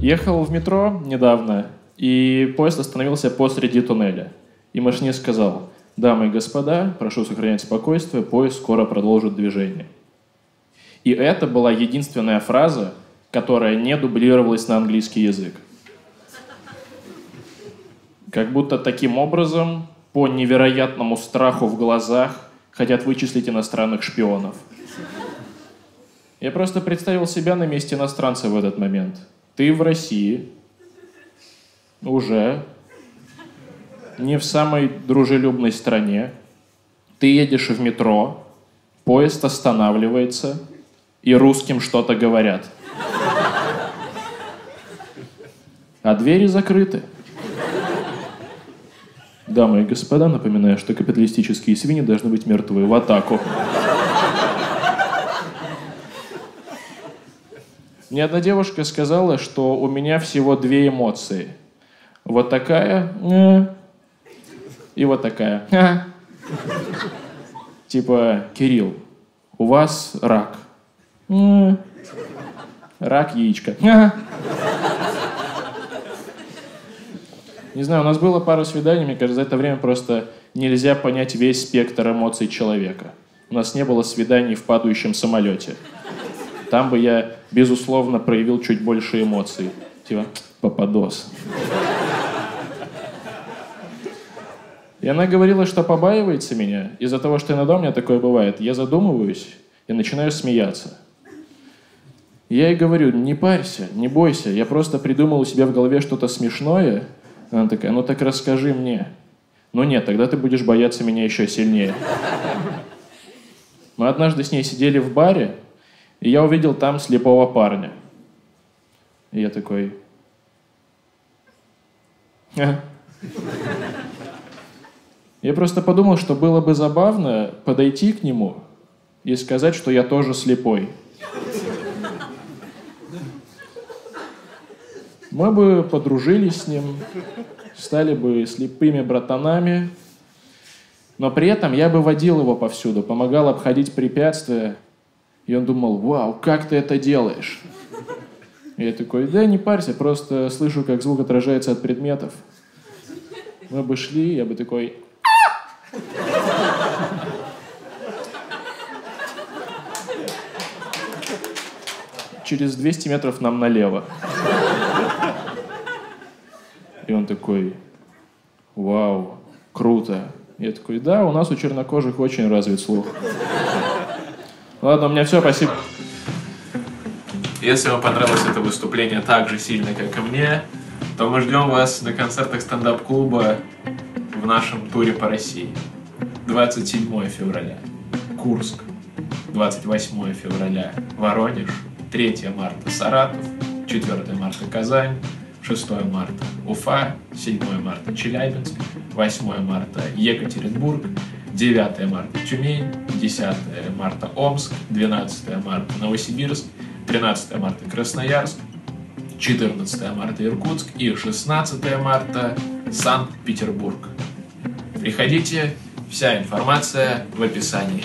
Ехал в метро недавно, и поезд остановился посреди туннеля. И машинист сказал, дамы и господа, прошу сохранять спокойствие, поезд скоро продолжит движение. И это была единственная фраза, которая не дублировалась на английский язык. Как будто таким образом, по невероятному страху в глазах, хотят вычислить иностранных шпионов. Я просто представил себя на месте иностранца в этот момент. Ты в России, уже, не в самой дружелюбной стране, ты едешь в метро, поезд останавливается, и русским что-то говорят. А двери закрыты. Дамы и господа, напоминаю, что капиталистические свиньи должны быть мертвы в атаку. Мне одна девушка сказала, что у меня всего две эмоции. Вот такая э, и вот такая. Типа, Кирилл, у вас рак. «Э». Рак яичка. Не знаю, у нас было пару свиданий, мне кажется, за это время просто нельзя понять весь спектр эмоций человека. У нас не было свиданий в падающем самолете. Там бы я, безусловно, проявил чуть больше эмоций. Типа, попадос. И она говорила, что побаивается меня из-за того, что иногда у меня такое бывает. Я задумываюсь и начинаю смеяться. Я ей говорю, не парься, не бойся, я просто придумал у себя в голове что-то смешное, она такая, ну так расскажи мне. Ну нет, тогда ты будешь бояться меня еще сильнее. Мы однажды с ней сидели в баре, и я увидел там слепого парня. И я такой... Я просто подумал, что было бы забавно подойти к нему и сказать, что я тоже слепой. мы бы подружились с ним, стали бы слепыми братанами, но при этом я бы водил его повсюду, помогал обходить препятствия, и он думал, вау, как ты это делаешь? И я такой, да не парься, просто слышу, как звук отражается от предметов. Мы бы шли, я бы такой... Через 200 метров нам налево. И он такой, вау, круто. Я такой, да, у нас у чернокожих очень развит слух. Ладно, у меня все, спасибо. Если вам понравилось это выступление так же сильно, как и мне, то мы ждем вас на концертах стендап-клуба в нашем туре по России. 27 февраля. Курск, 28 февраля. Воронеж, 3 марта. Саратов, 4 марта. Казань, 6 марта. Уфа, 7 марта. Челябинск, 8 марта. Екатеринбург, 9 марта Тюмень, 10 марта Омск, 12 марта Новосибирск, 13 марта Красноярск, 14 марта Иркутск и 16 марта Санкт-Петербург. Приходите, вся информация в описании.